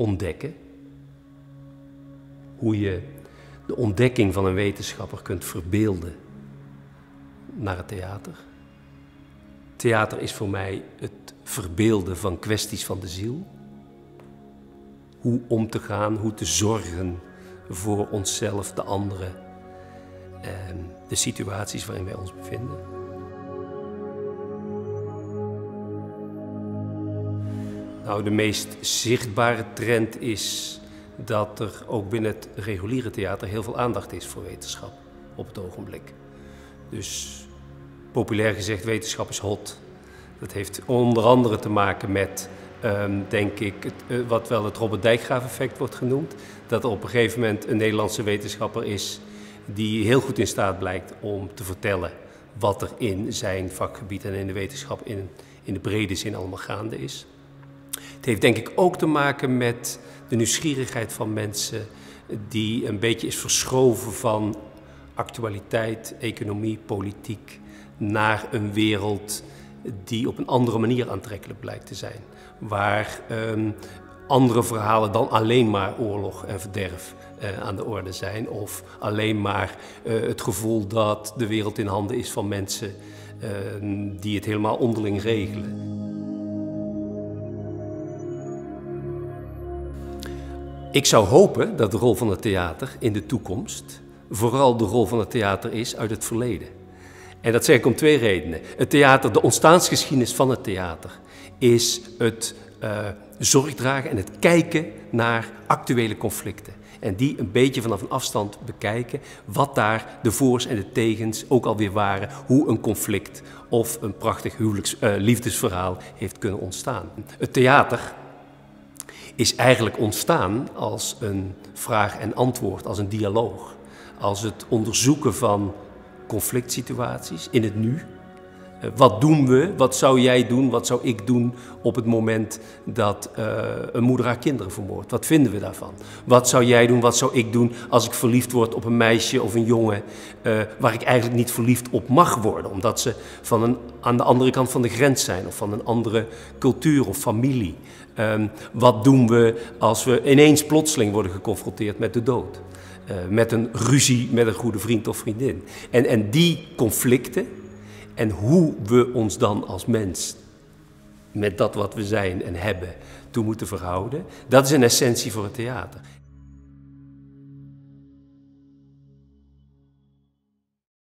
ontdekken. Hoe je de ontdekking van een wetenschapper kunt verbeelden naar het theater. Theater is voor mij het verbeelden van kwesties van de ziel. Hoe om te gaan, hoe te zorgen voor onszelf, de anderen en de situaties waarin wij ons bevinden. Nou, de meest zichtbare trend is dat er ook binnen het reguliere theater heel veel aandacht is voor wetenschap op het ogenblik. Dus populair gezegd, wetenschap is hot. Dat heeft onder andere te maken met, um, denk ik, het, uh, wat wel het Robert Dijkgraaf-effect wordt genoemd. Dat er op een gegeven moment een Nederlandse wetenschapper is die heel goed in staat blijkt om te vertellen wat er in zijn vakgebied en in de wetenschap in, in de brede zin allemaal gaande is. Het heeft denk ik ook te maken met de nieuwsgierigheid van mensen die een beetje is verschoven van actualiteit, economie, politiek naar een wereld die op een andere manier aantrekkelijk blijkt te zijn. Waar um, andere verhalen dan alleen maar oorlog en verderf uh, aan de orde zijn. Of alleen maar uh, het gevoel dat de wereld in handen is van mensen uh, die het helemaal onderling regelen. Ik zou hopen dat de rol van het theater in de toekomst vooral de rol van het theater is uit het verleden. En dat zeg ik om twee redenen. Het theater, de ontstaansgeschiedenis van het theater, is het uh, zorgdragen en het kijken naar actuele conflicten. En die een beetje vanaf een afstand bekijken, wat daar de voors en de tegens ook alweer waren, hoe een conflict of een prachtig huwelijks, uh, liefdesverhaal heeft kunnen ontstaan. Het theater is eigenlijk ontstaan als een vraag en antwoord, als een dialoog. Als het onderzoeken van conflict situaties in het nu. Eh, wat doen we? Wat zou jij doen? Wat zou ik doen op het moment dat uh, een moeder haar kinderen vermoordt? Wat vinden we daarvan? Wat zou jij doen? Wat zou ik doen als ik verliefd word op een meisje of een jongen uh, waar ik eigenlijk niet verliefd op mag worden, omdat ze van een, aan de andere kant van de grens zijn of van een andere cultuur of familie? Um, wat doen we als we ineens plotseling worden geconfronteerd met de dood? Uh, met een ruzie met een goede vriend of vriendin. En, en die conflicten en hoe we ons dan als mens met dat wat we zijn en hebben toe moeten verhouden, dat is een essentie voor het theater.